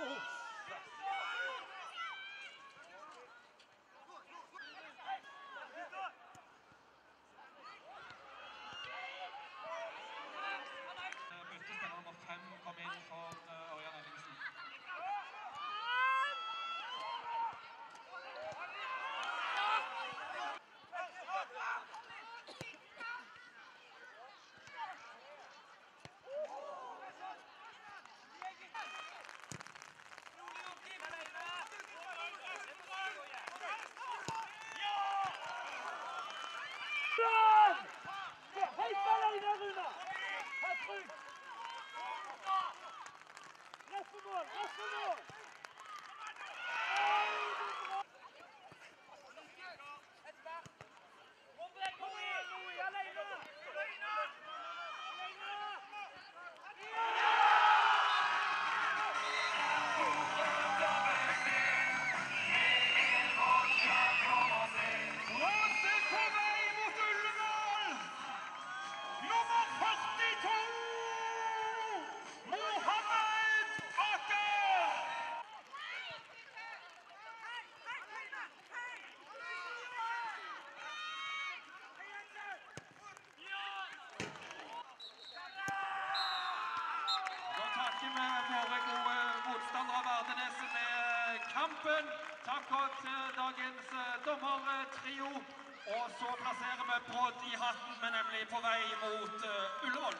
Oh. Nasıl bu? Nasıl bu? Da med våre gode motstandere av Ardeneset med kampen. Takk til dagens eh, dommertrio. Og så plasserer vi Brodd i hatten, men nemlig på vei mot eh, Ullevål.